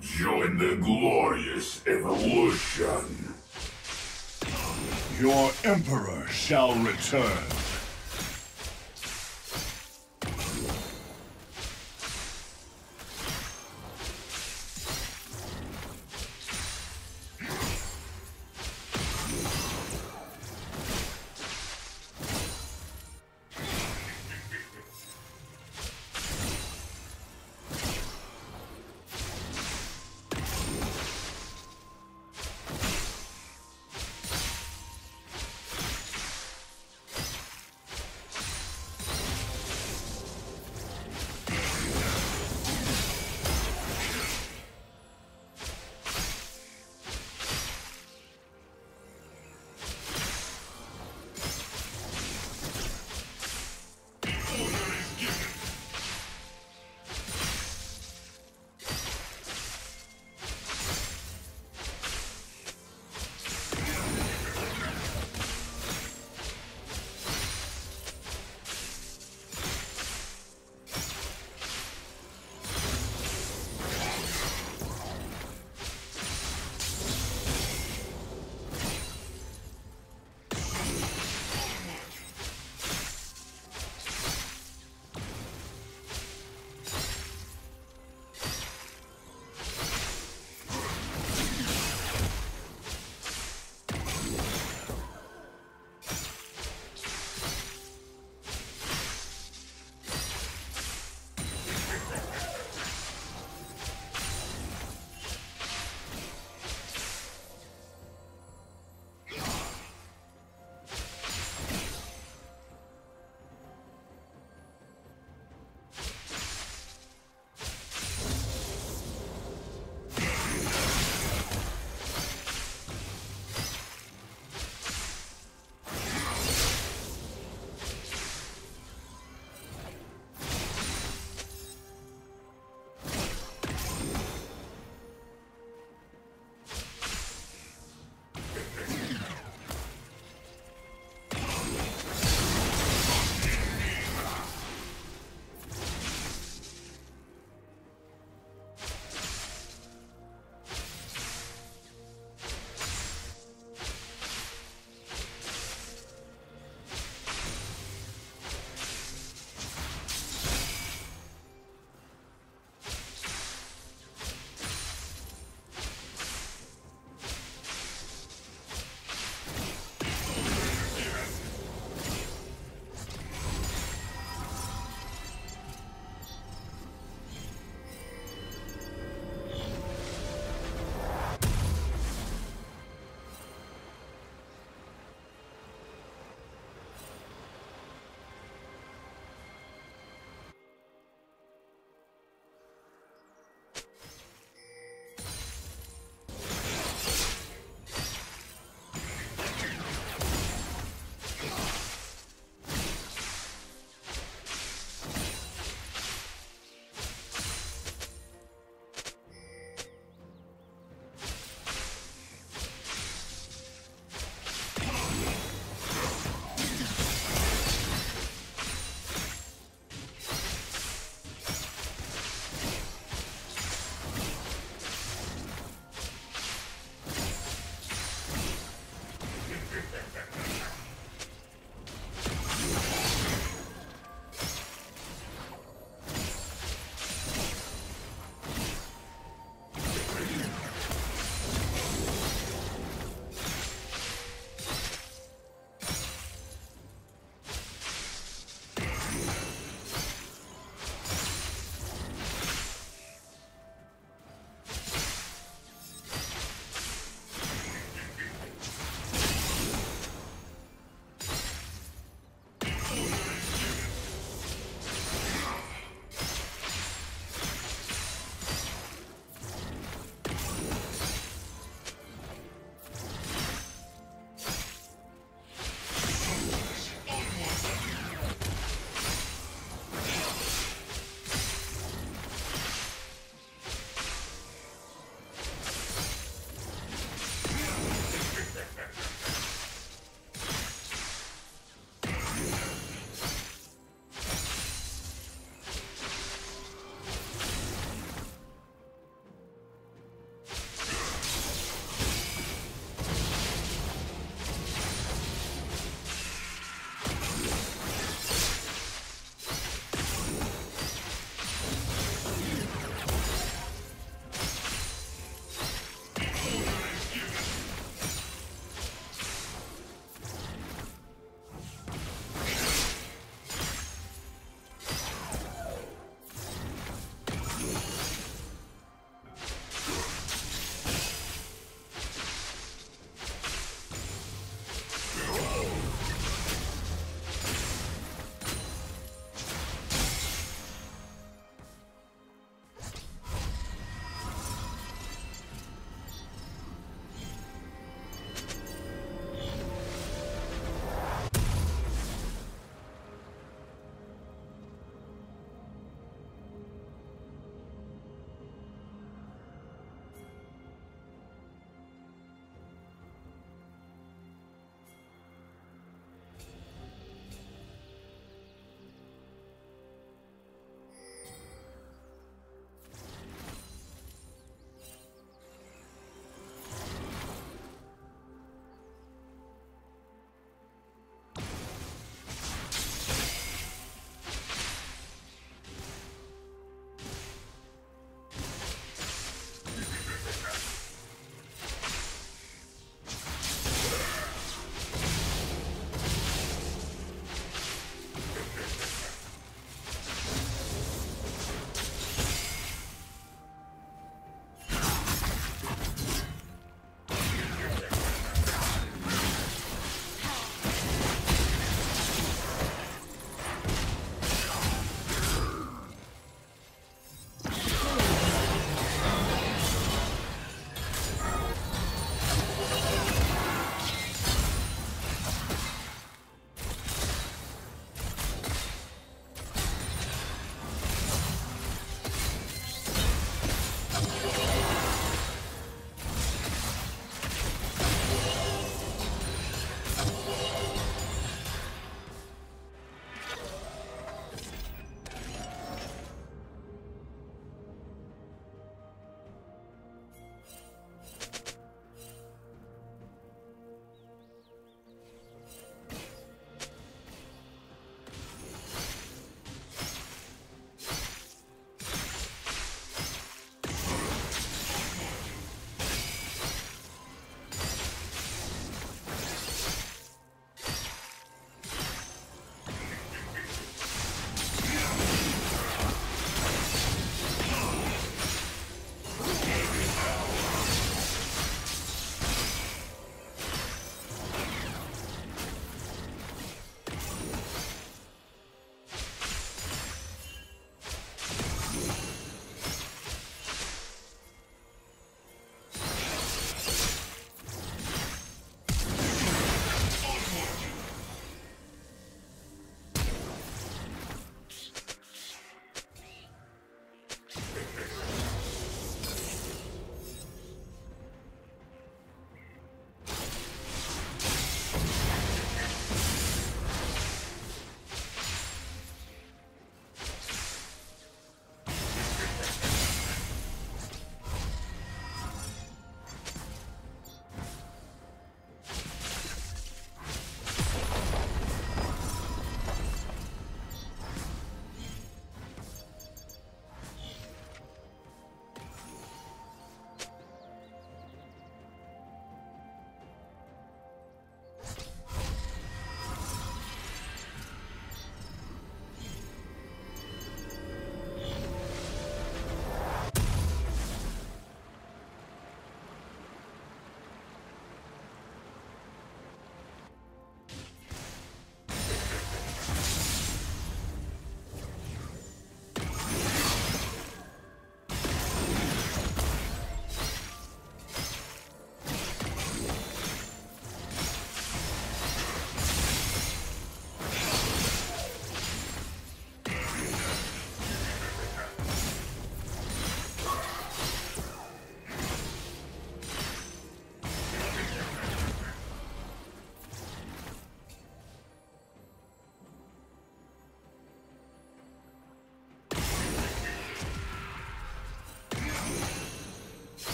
Join the glorious evolution. Your Emperor shall return.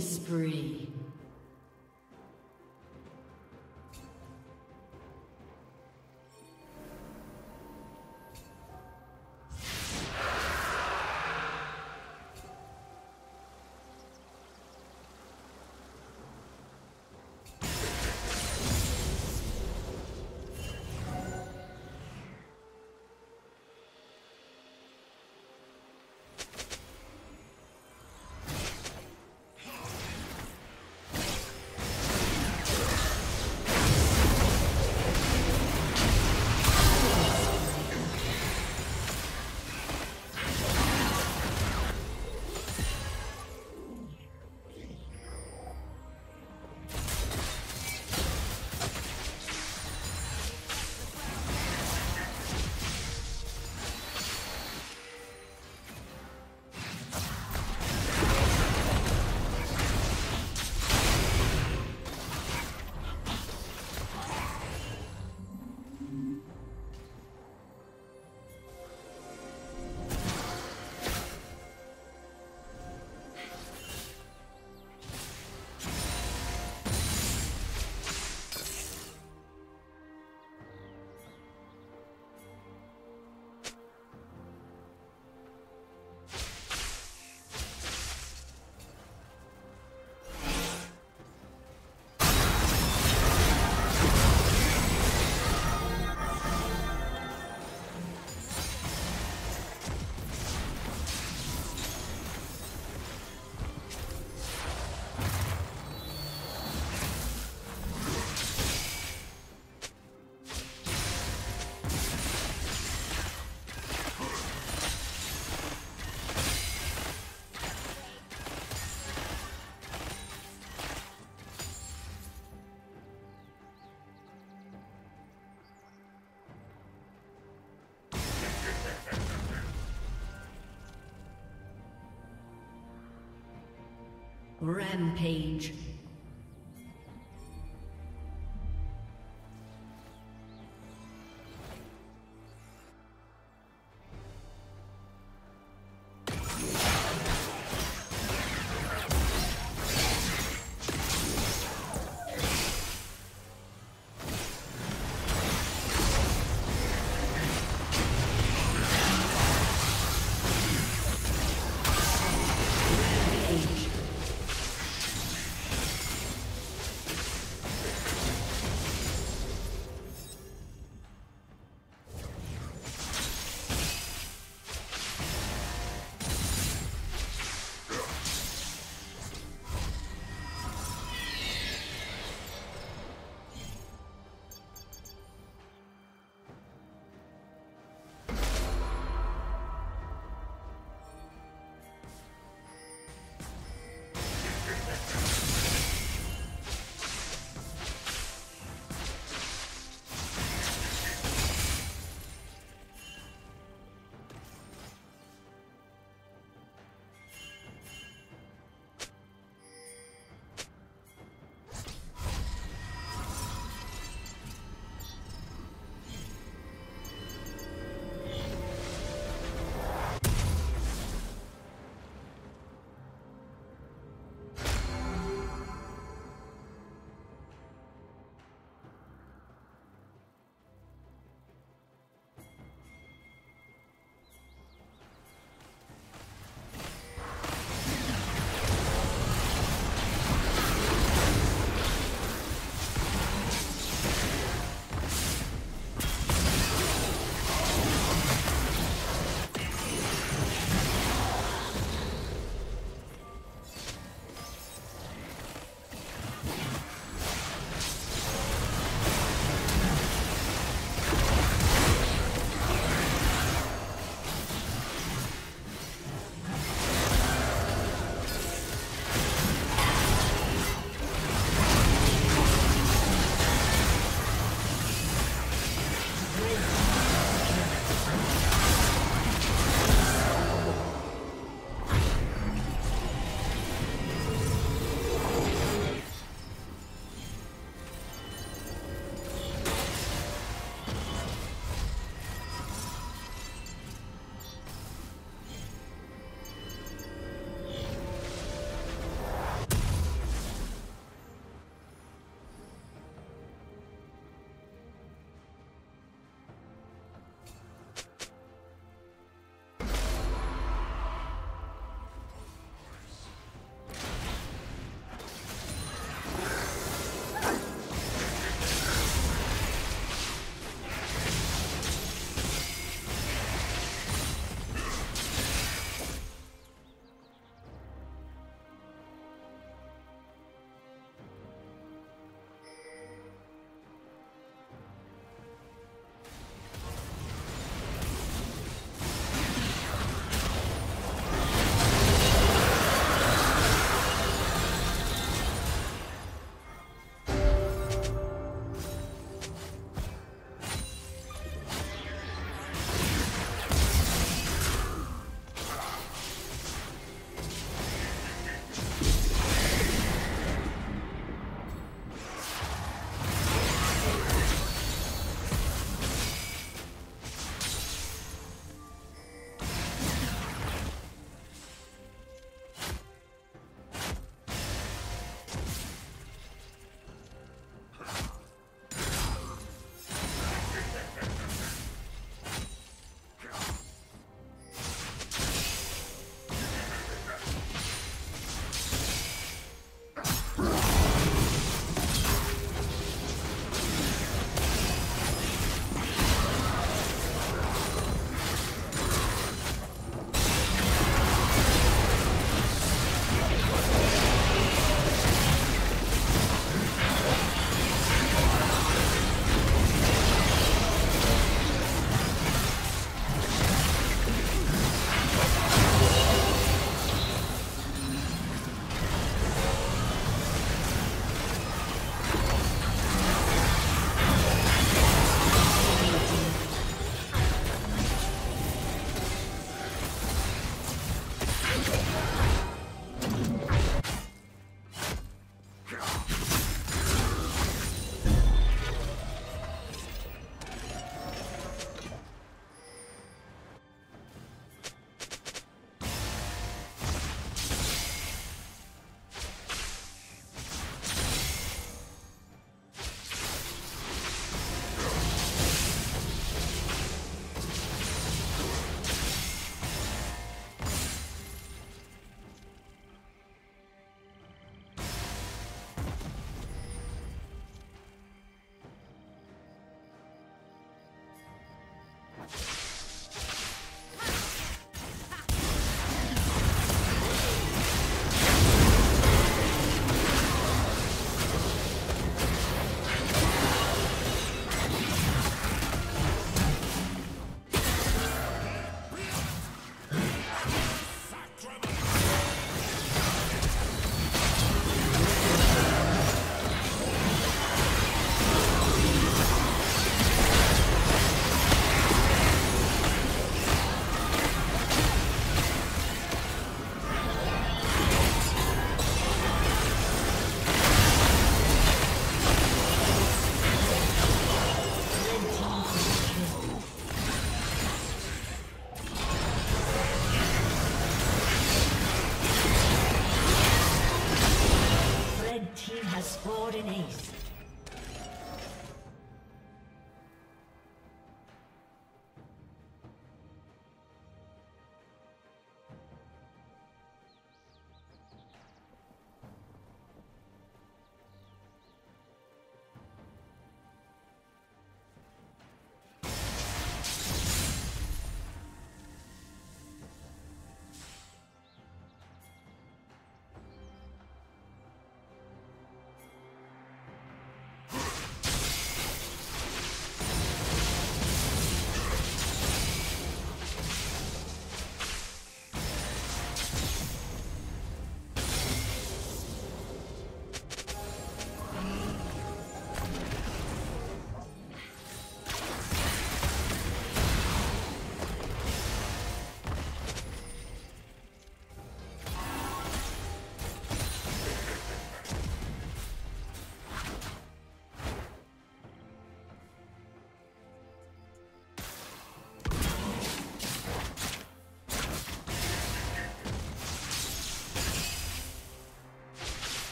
Spree. Rampage.